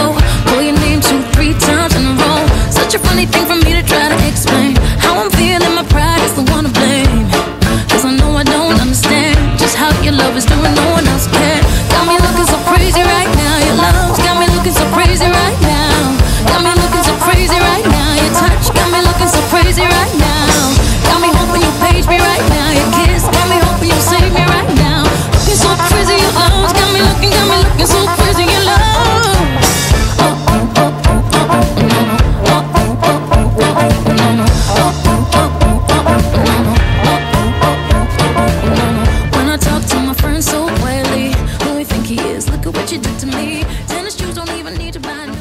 go. Look at what you did to me. Tennis shoes don't even need to buy